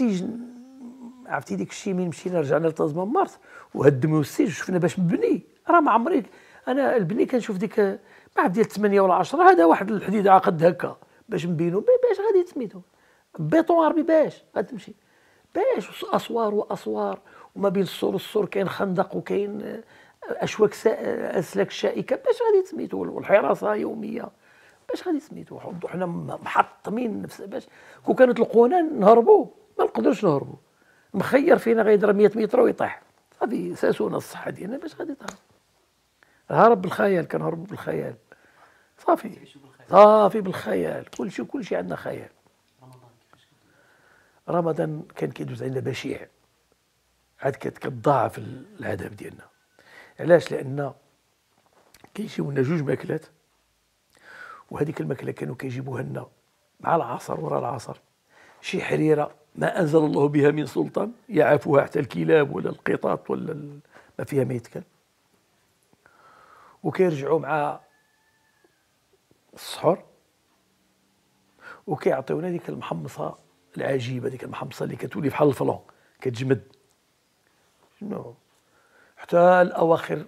السجن. عرفتي ديك الشيء من مشينا رجعنا لتازمان مارس وهدموا السجن شفنا باش مبني راه ما عمري أنا البني كنشوف ديك ما عرف ديال 8 ولا 10 هذا واحد الحديد عقد هكا باش نبينو باش غادي سميتو بيطون عربي باش غتمشي باش أسوار وأسوار وما بين السور والسور كاين خندق وكاين أشواك أسلاك شائكة باش غادي سميتو والحراسة يومية باش غادي سميتو حنا محطمين نفس باش كون كانوا طلقونا نهربوا ما نقدروش نهربوا مخير فينا غيضرب 100 متر ويطيح. هذه ساسونا الصحه ديالنا باش غادي تهرب. هرب بالخيال كنهربوا بالخيال. صافي. صافي بالخيال. كل شيء كل شيء عندنا خيال. رمضان كان؟ كيدوز علينا بشيع. عاد كتضاعف العذاب ديالنا. علاش؟ لأن كيجيو لنا جوج ماكلات وهذيك الماكلة كانوا كيجيبوها لنا مع العصر وراء العصر. شي حريرة ما أنزل الله بها من سلطان يعافها حتى الكلاب ولا القطط ولا ما فيها ما يتكل وكيرجعوا مع السحور وكيعطيونا ديك المحمصة العجيبة ديك المحمصة اللي كتولي بحال الفلون كتجمد. شنو؟ حتى الأواخر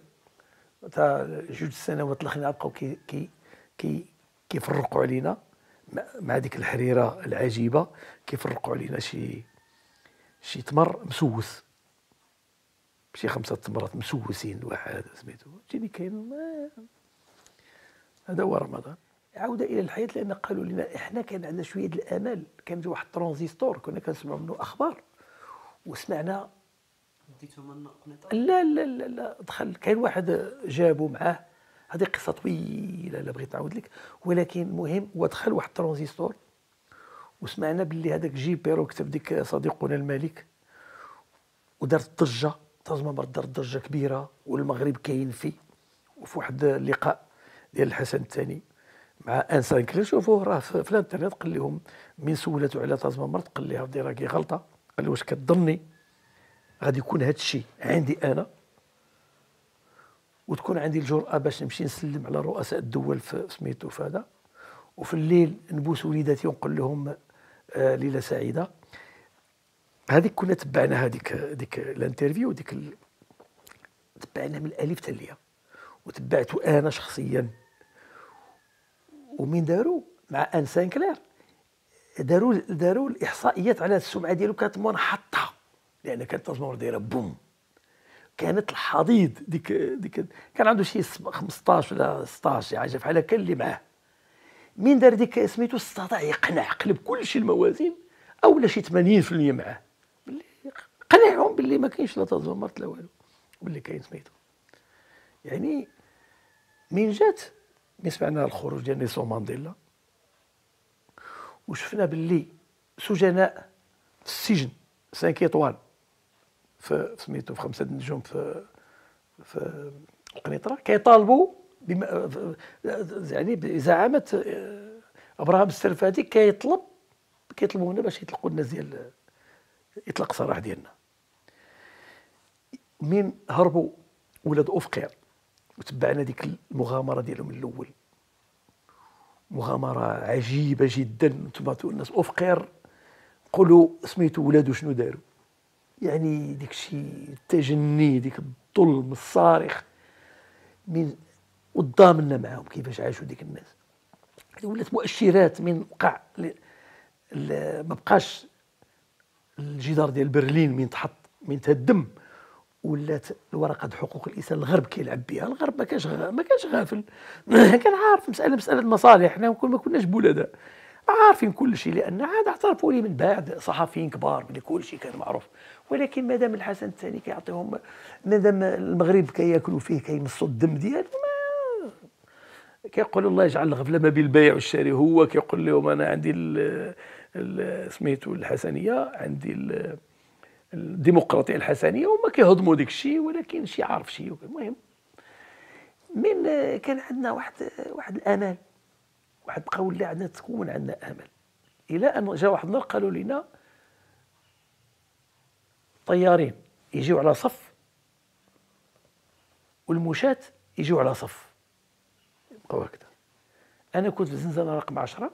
تاع جوج سنوات الاخرين بقاو كي كي كيفرقوا علينا. مع ديك الحريرة العجيبة كيفرقوا علينا شي شي تمر مسوس. شي خمسة تمرات مسوسين واحد سميتو. تجيني كاين هذا هو رمضان. عودة إلى الحياة لأن قالوا لنا إحنا كان عندنا شوية الأمل. كان واحد الترانزستور كنا كنسمعوا منه أخبار. وسمعنا لا لا لا لا دخل كاين واحد جابوا معاه هذه قصة طويلة لا بغيت نعاود لك. ولكن المهم هو دخل واحد الترانزستور وسمعنا باللي هذاك جيل بيرو كتب ديك صديقنا الملك ودارت ضجه تازمامارت دارت ضجة كبيرة والمغرب كاين فيه وفي واحد اللقاء ديال الحسن الثاني مع آن سانكلير شوفوه راه في الانترنت قال لهم من سولته على تازما مرت قال لها راكي غلطة قال له واش كتظني غادي يكون هذا الشيء عندي أنا؟ وتكون عندي الجرأة باش نمشي نسلم على رؤساء الدول في سميتو في هذا. وفي الليل نبوس وليداتي ونقول لهم آه ليلة سعيدة. هذيك كنا تبعنا هذيك ديك الانترفيو ديك ال... تبعنا من الألف حتى الياء وتبعت أنا شخصيا. ومن داروا مع آن سانكلير. داروا داروا الإحصائيات على السمعة ديالو كانت منحطة. لأن كانت تزمامارت دايره boum. كانت الحضيض ديك ديك كان عنده شي 15 ولا 16 شي حاجة بحال هكا اللي معاه. من دار ديك سميتو استطاع يقنع قلب كل شيء الموازين أو لا شي 80% معاه. قنعهم باللي ما كاينش لا تزمامارت لا والو باللي كاين سميتو. يعني من جات من سمعنا الخروج ديال نيلسون مانديلا وشفنا باللي سجناء في السجن 5 ايطوال في سميتو في خمسة نجوم في في القنيطره كيطالبوا يعني بزعامه أبراهام السرفاتي كيطلب كيطلبوا لنا باش يطلقوا الناس ديال يطلق سراح ديالنا. من هربوا ولاد أفقير وتبعنا ديك المغامرة ديالهم الأول. مغامرة عجيبة جدا أنتم الناس أفقير قولوا سميتو ولادو شنو داروا؟ يعني ديك الشيء التجني ديك الظلم الصارخ من وضامنا معاهم كيفاش عاشوا ديك الناس. ولات مؤشرات من وقع ما بقاش الجدار ديال برلين من تحط من تهدم ولات الورقة حقوق الإنسان الغرب كيلعب بها. الغرب ما كانش ما كانش غافل. كان عارف مسألة مسألة مصالح حنا ما كناش بولداء عارفين كل شيء لأن عاد اعترفوا لي من بعد صحفيين كبار بلي كل شيء كان معروف. ولكن مادام الحسن الثاني كيعطيهم مادام المغرب كياكلوا فيه كيمصوا الدم ديالهم كيقول الله يجعل الغفلة ما بين البيع والشاري هو كيقول لهم أنا عندي سميتو الحسنية عندي الديمقراطية الحسنية هما كيهضموا ديك الشيء ولكن شي عارف شيء المهم من كان عندنا واحد واحد الأمل. واحد بقى ولا عندنا تكون عندنا أمل. إلى أن جا واحد النهار قالوا لنا طيارين يجيو على صف والمشاة يجيو على صف. يبقاو هكذا. أنا كنت في الزنزانه رقم 10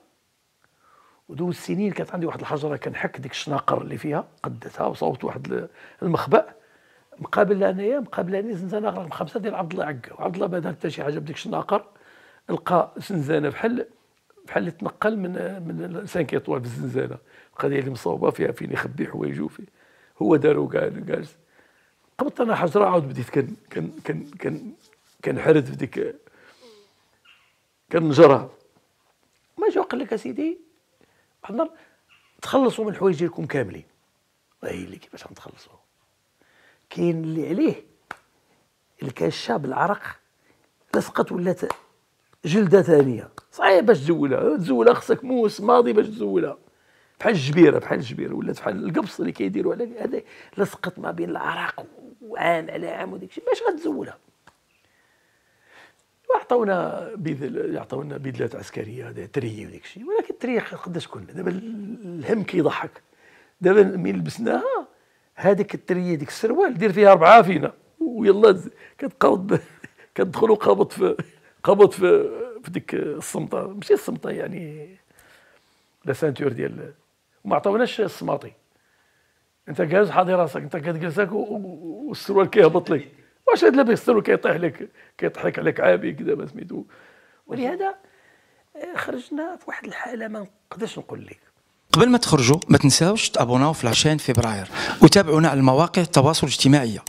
ودوز سنين كانت عندي واحد الحجرة كنحك ديك الشناقر اللي فيها قدتها وصوبت واحد المخبأ. مقابل أنايا مقابل أنايا زنزانة رقم خمسة ديال عبد الله عكا وعبد الله ما دار حتى شي حاجة بديك الشناقر لقى زنزانة بحال بحال اللي تنقل من من 5 ايطوال في الزنزانة. القضية اللي مصوبة فيها فين يخبي حوايجو فيه. هو دارو جالس قبضت أنا حجرة عاود بديت كان كان كان كان كنحرد في ديك كنجرها. ما جا قال لك أسيدي واحد تخلصوا من الحوايج ديالكم كاملين. هي اللي كيفاش غنتخلصوا؟ كاين اللي عليه الكاشه بالعرق لصقت ولات جلدة ثانية. صعيب باش تزولها. تزولها خصك موس ماضي باش تزولها. بحال الجبيرة بحال الجبيرة ولات بحال القبص اللي كيديروا على هذا لصقت ما بين العرق وعام على عام وديك الشيء. باش غتزولها؟ وعطونا بيذل يعطونا بيدلات عسكرية تري وديك الشيء. ولكن التري قداش كنا. دابا الهم كيضحك. دابا مين لبسناها هذيك التريه ديك السروال دير فيها أربعة فينا ويلا كتقاوض كتدخلوا قابط في قابط في في ديك الصمطه ماشي الصمطه يعني la ceinture ديال وما عطاوناش السماطي أنت جالس حاضي راسك أنت كتجلس والسروال كيهبط لك. واش هاد لاباس السروال كيطيح لك كيضحك عليك عابي كذا ما سميتو. ولهذا آه، خرجنا في واحد الحالة ما نقدرش نقول لك. قبل ما تخرجوا ما تنساوش تابوناو في la chaîne فبراير وتابعونا على المواقع التواصل الاجتماعي.